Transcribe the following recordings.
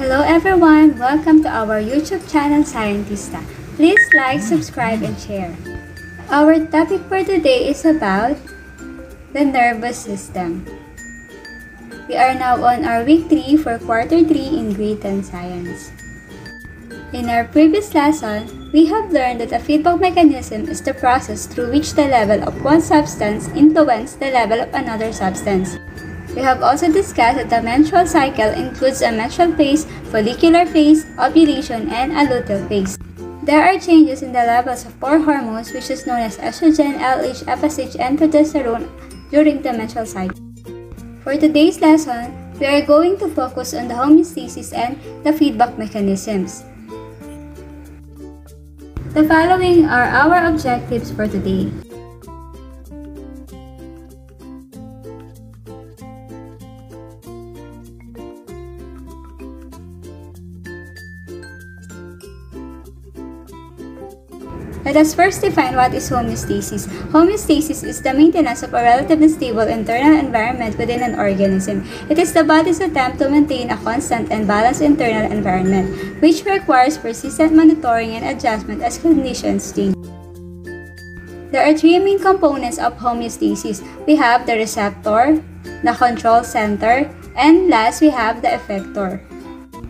Hello everyone! Welcome to our YouTube channel Scientista. Please like, subscribe, and share. Our topic for today is about the nervous system. We are now on our week 3 for quarter 3 in grade 10 science. In our previous lesson, we have learned that a feedback mechanism is the process through which the level of one substance influences the level of another substance. We have also discussed that the menstrual cycle includes a menstrual phase, follicular phase, ovulation, and a luteal phase. There are changes in the levels of four hormones which is known as estrogen, LH, FSH, and progesterone during the menstrual cycle. For today's lesson, we are going to focus on the homeostasis and the feedback mechanisms. The following are our objectives for today. Let us first define what is homeostasis. Homeostasis is the maintenance of a relatively stable internal environment within an organism. It is the body's attempt to maintain a constant and balanced internal environment, which requires persistent monitoring and adjustment as conditions change. There are three main components of homeostasis. We have the receptor, the control center, and last we have the effector.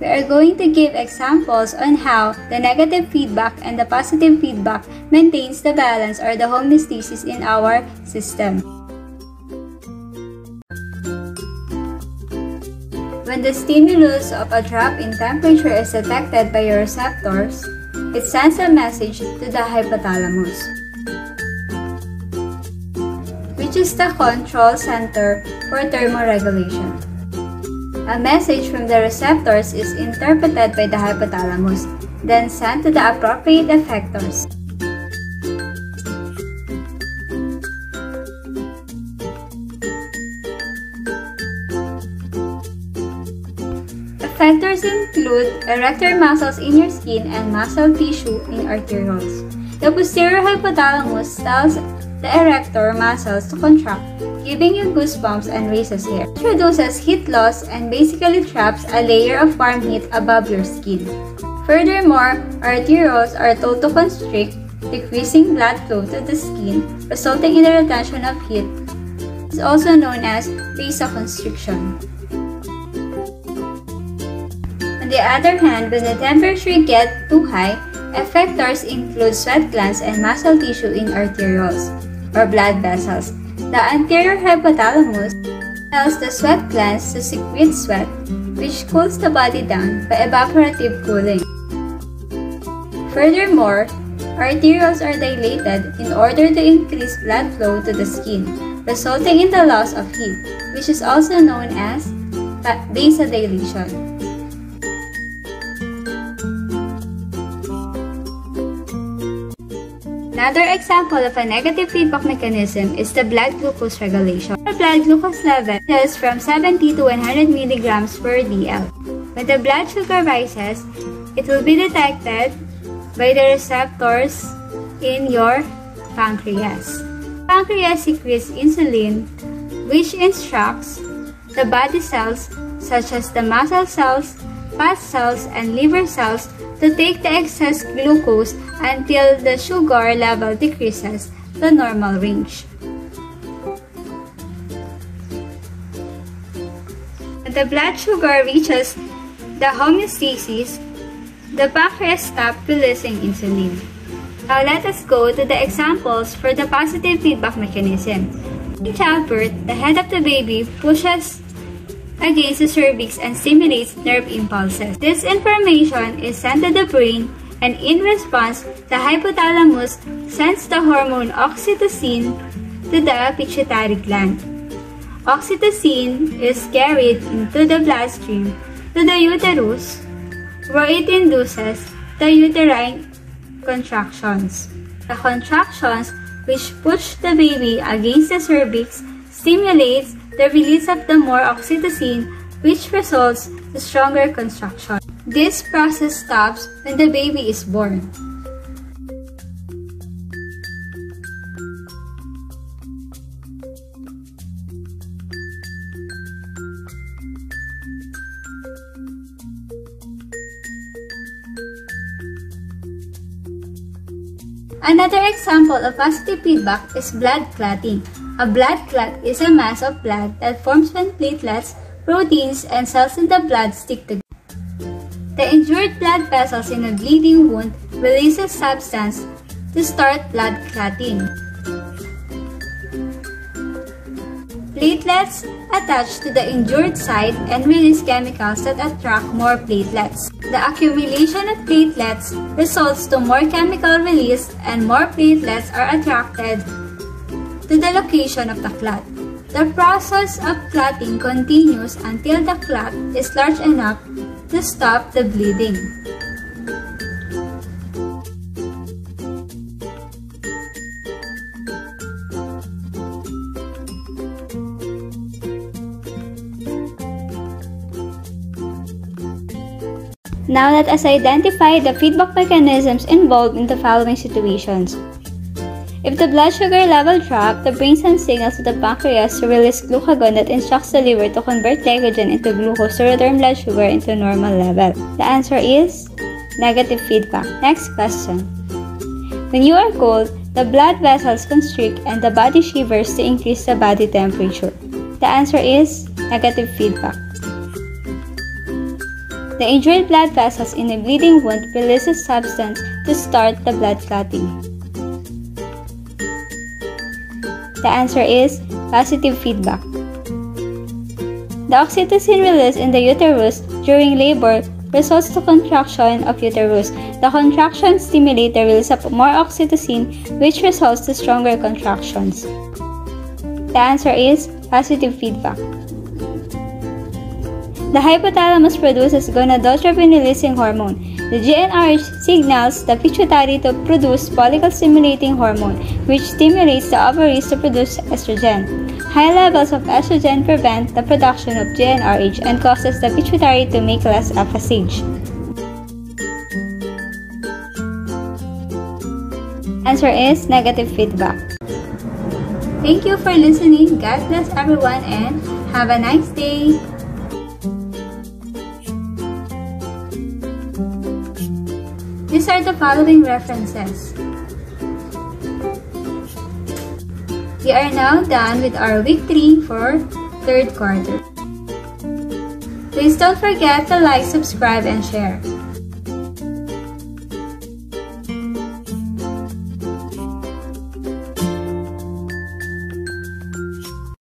We are going to give examples on how the negative feedback and the positive feedback maintains the balance or the homeostasis in our system. When the stimulus of a drop in temperature is detected by your receptors, it sends a message to the hypothalamus, which is the control center for thermoregulation. A message from the receptors is interpreted by the hypothalamus, then sent to the appropriate effectors. Effectors include erector muscles in your skin and muscle tissue in arterioles. The posterior hypothalamus tells the erector muscles to contract, giving you goosebumps and raises hair. It reduces heat loss and basically traps a layer of warm heat above your skin. Furthermore, arterioles are told to constrict, decreasing blood flow to the skin, resulting in the retention of heat. It's also known as vasoconstriction. On the other hand, when the temperature gets too high, effectors include sweat glands and muscle tissue in arterioles or blood vessels. The anterior hypothalamus tells the sweat glands to secrete sweat, which cools the body down by evaporative cooling. Furthermore, arterioles are dilated in order to increase blood flow to the skin, resulting in the loss of heat, which is also known as vasodilation. Another example of a negative feedback mechanism is the blood glucose regulation. The blood glucose level is from 70 to 100 milligrams per dl. When the blood sugar rises, it will be detected by the receptors in your pancreas. Pancreas secretes insulin, which instructs the body cells such as the muscle cells, fat cells, and liver cells to take the excess glucose until the sugar level decreases to normal range. When the blood sugar reaches the homeostasis, the pancreas stops releasing insulin. Now let us go to the examples for the positive feedback mechanism. In childbirth, the head of the baby pushes against the cervix and stimulates nerve impulses. This information is sent to the brain and in response, the hypothalamus sends the hormone oxytocin to the pituitary gland. Oxytocin is carried into the bloodstream to the uterus where it induces the uterine contractions. The contractions which push the baby against the cervix stimulates the release of the more oxytocin, which results in stronger contraction. This process stops when the baby is born. Another example of positive feedback is blood clotting. A blood clot is a mass of blood that forms when platelets, proteins, and cells in the blood stick together. The injured blood vessels in a bleeding wound release a substance to start blood clotting. Platelets attach to the injured site and release chemicals that attract more platelets. The accumulation of platelets results to more chemical release and more platelets are attracted to the location of the clot. The process of clotting continues until the clot is large enough to stop the bleeding. Now let us identify the feedback mechanisms involved in the following situations. If the blood sugar level drops, the brain sends signals to the pancreas to release glucagon that instructs the liver to convert glycogen into glucose to return blood sugar into normal level. The answer is negative feedback. Next question. When you are cold, the blood vessels constrict and the body shivers to increase the body temperature. The answer is negative feedback. The injured blood vessels in a bleeding wound release a substance to start the blood clotting. The answer is positive feedback. The oxytocin release in the uterus during labor results to contraction of uterus. The contraction stimulate the release of more oxytocin which results to stronger contractions. The answer is positive feedback. The hypothalamus produces gonadotropin-releasing hormone. The GnRH signals the pituitary to produce follicle-stimulating hormone, which stimulates the ovaries to produce estrogen. High levels of estrogen prevent the production of GnRH and causes the pituitary to make less FSH. Answer is negative feedback. Thank you for listening. God bless everyone and have a nice day. These are the following references. We are now done with our week 3 for third quarter. Please don't forget to like, subscribe, and share.